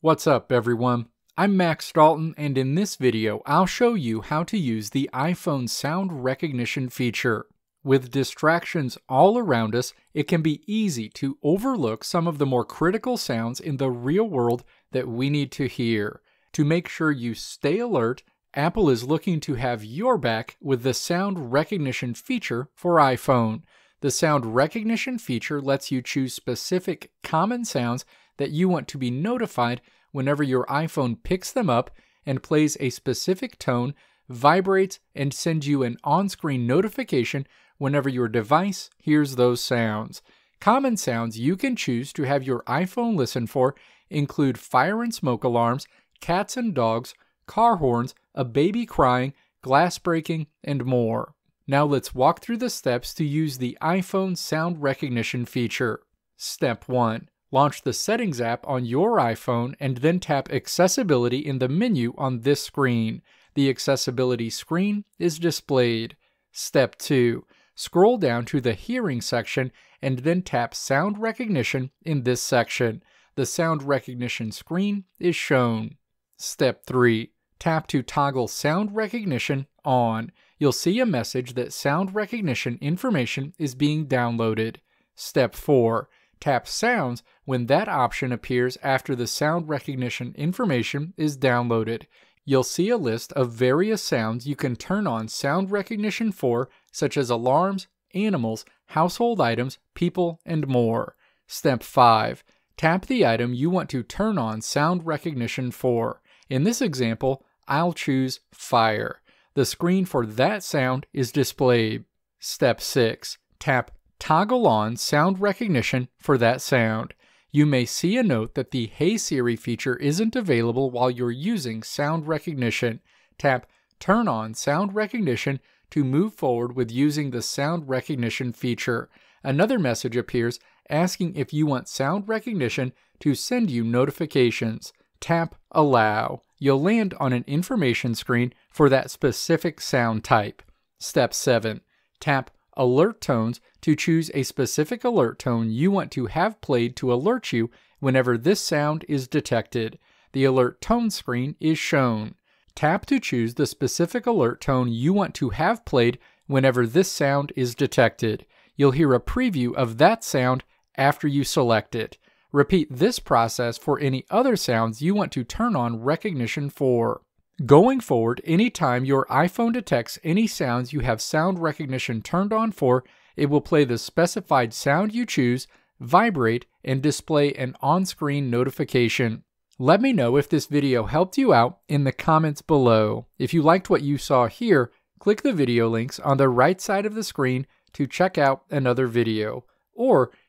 What's up everyone? I'm Max Dalton and in this video I'll show you how to use the iPhone sound recognition feature. With distractions all around us, it can be easy to overlook some of the more critical sounds in the real world that we need to hear. To make sure you stay alert, Apple is looking to have your back with the sound recognition feature for iPhone. The sound recognition feature lets you choose specific common sounds that you want to be notified whenever your iPhone picks them up and plays a specific tone, vibrates, and sends you an on screen notification whenever your device hears those sounds. Common sounds you can choose to have your iPhone listen for include fire and smoke alarms, cats and dogs, car horns, a baby crying, glass breaking, and more. Now let's walk through the steps to use the iPhone sound recognition feature. Step 1 Launch the Settings app on your iPhone and then tap Accessibility in the menu on this screen. The accessibility screen is displayed. Step 2. Scroll down to the Hearing section and then tap Sound Recognition in this section. The sound recognition screen is shown. Step 3. Tap to toggle sound recognition on. You'll see a message that sound recognition information is being downloaded. Step 4 Tap Sounds when that option appears after the sound recognition information is downloaded. You'll see a list of various sounds you can turn on sound recognition for, such as alarms, animals, household items, people, and more. Step 5. Tap the item you want to turn on sound recognition for. In this example, I'll choose fire. The screen for that sound is displayed. Step 6. Tap toggle on sound recognition for that sound. You may see a note that the Hey Siri feature isn't available while you're using sound recognition. Tap Turn on sound recognition to move forward with using the sound recognition feature. Another message appears asking if you want sound recognition to send you notifications. Tap Allow. You'll land on an information screen for that specific sound type. Step 7. Tap alert tones to choose a specific alert tone you want to have played to alert you whenever this sound is detected. The alert tone screen is shown. Tap to choose the specific alert tone you want to have played whenever this sound is detected. You'll hear a preview of that sound after you select it. Repeat this process for any other sounds you want to turn on recognition for. Going forward, anytime your iPhone detects any sounds you have sound recognition turned on for, it will play the specified sound you choose, vibrate, and display an on screen notification. Let me know if this video helped you out in the comments below. If you liked what you saw here, click the video links on the right side of the screen to check out another video. Or